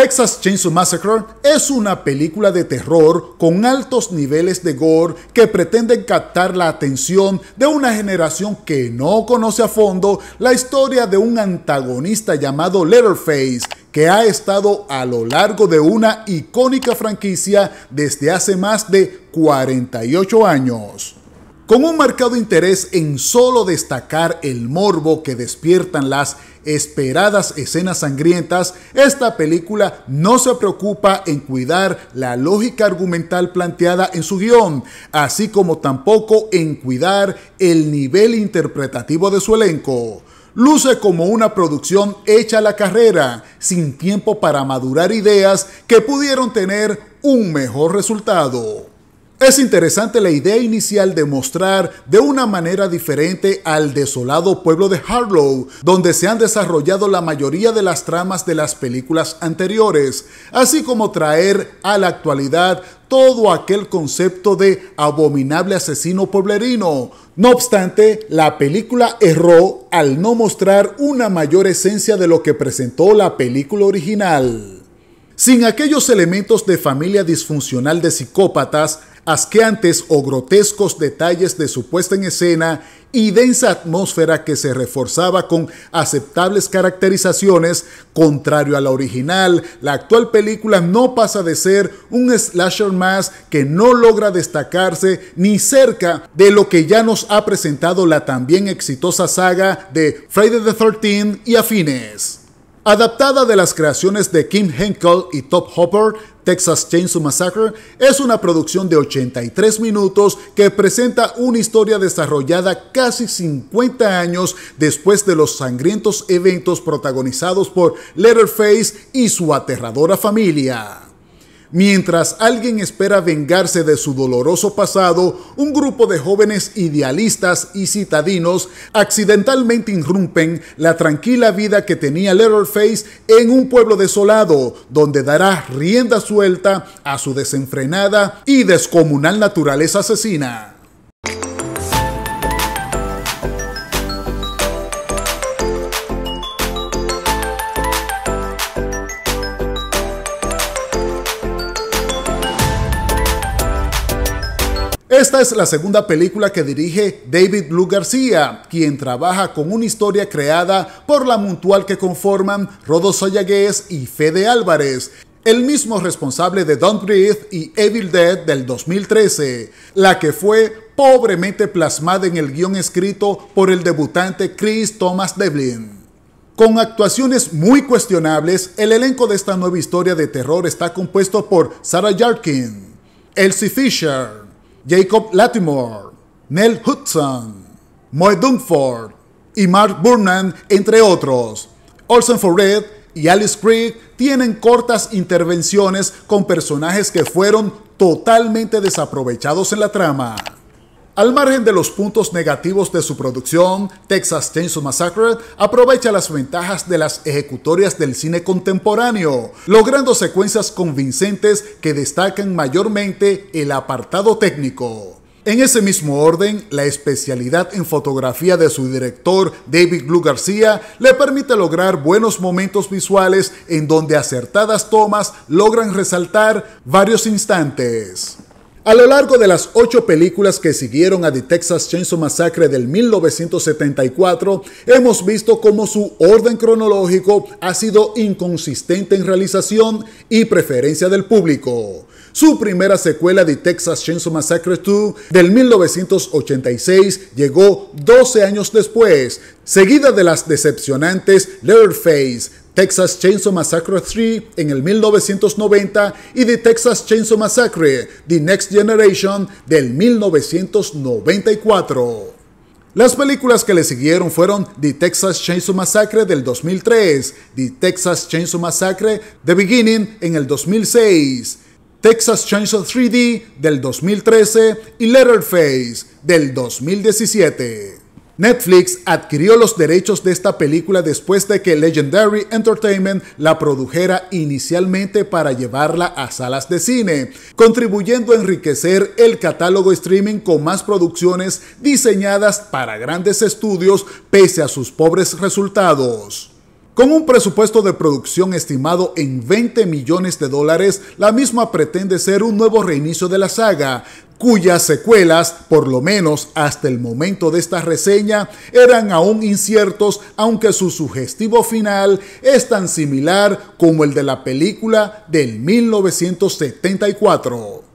Texas Chainsaw Massacre es una película de terror con altos niveles de gore que pretenden captar la atención de una generación que no conoce a fondo la historia de un antagonista llamado Letterface que ha estado a lo largo de una icónica franquicia desde hace más de 48 años. Con un marcado interés en solo destacar el morbo que despiertan las esperadas escenas sangrientas, esta película no se preocupa en cuidar la lógica argumental planteada en su guion, así como tampoco en cuidar el nivel interpretativo de su elenco. Luce como una producción hecha a la carrera, sin tiempo para madurar ideas que pudieron tener un mejor resultado. Es interesante la idea inicial de mostrar de una manera diferente al desolado pueblo de Harlow, donde se han desarrollado la mayoría de las tramas de las películas anteriores, así como traer a la actualidad todo aquel concepto de abominable asesino pueblerino. No obstante, la película erró al no mostrar una mayor esencia de lo que presentó la película original. Sin aquellos elementos de familia disfuncional de psicópatas, asqueantes o grotescos detalles de su puesta en escena y densa atmósfera que se reforzaba con aceptables caracterizaciones, contrario a la original, la actual película no pasa de ser un slasher más que no logra destacarse ni cerca de lo que ya nos ha presentado la también exitosa saga de Friday the 13 y afines. Adaptada de las creaciones de Kim Henkel y Top Hopper, Texas Chainsaw Massacre es una producción de 83 minutos que presenta una historia desarrollada casi 50 años después de los sangrientos eventos protagonizados por Letterface y su aterradora familia. Mientras alguien espera vengarse de su doloroso pasado, un grupo de jóvenes idealistas y citadinos accidentalmente irrumpen la tranquila vida que tenía Letterface en un pueblo desolado, donde dará rienda suelta a su desenfrenada y descomunal naturaleza asesina. Esta es la segunda película que dirige David Blue García, quien trabaja con una historia creada por la mutual que conforman Rodo Sayagues y Fede Álvarez, el mismo responsable de Don't Breathe y Evil Dead del 2013, la que fue pobremente plasmada en el guion escrito por el debutante Chris Thomas Devlin. Con actuaciones muy cuestionables, el elenco de esta nueva historia de terror está compuesto por Sarah Jarkin, Elsie Fisher, Jacob Latimore, Nell Hudson, Moe Dunford y Mark Burnham, entre otros. Olsen Red y Alice Creek tienen cortas intervenciones con personajes que fueron totalmente desaprovechados en la trama. Al margen de los puntos negativos de su producción, Texas Chainsaw Massacre aprovecha las ventajas de las ejecutorias del cine contemporáneo, logrando secuencias convincentes que destacan mayormente el apartado técnico. En ese mismo orden, la especialidad en fotografía de su director David Blue García le permite lograr buenos momentos visuales en donde acertadas tomas logran resaltar varios instantes. A lo largo de las ocho películas que siguieron a The Texas Chainsaw Massacre del 1974, hemos visto cómo su orden cronológico ha sido inconsistente en realización y preferencia del público. Su primera secuela The Texas Chainsaw Massacre 2 del 1986 llegó 12 años después, seguida de las decepcionantes Leatherface, Texas Chainsaw Massacre 3 en el 1990 y The Texas Chainsaw Massacre The Next Generation del 1994. Las películas que le siguieron fueron The Texas Chainsaw Massacre del 2003, The Texas Chainsaw Massacre The Beginning en el 2006, Texas Chainsaw 3D del 2013 y Letterface del 2017. Netflix adquirió los derechos de esta película después de que Legendary Entertainment la produjera inicialmente para llevarla a salas de cine, contribuyendo a enriquecer el catálogo streaming con más producciones diseñadas para grandes estudios pese a sus pobres resultados. Con un presupuesto de producción estimado en 20 millones de dólares, la misma pretende ser un nuevo reinicio de la saga, cuyas secuelas, por lo menos hasta el momento de esta reseña, eran aún inciertos, aunque su sugestivo final es tan similar como el de la película del 1974.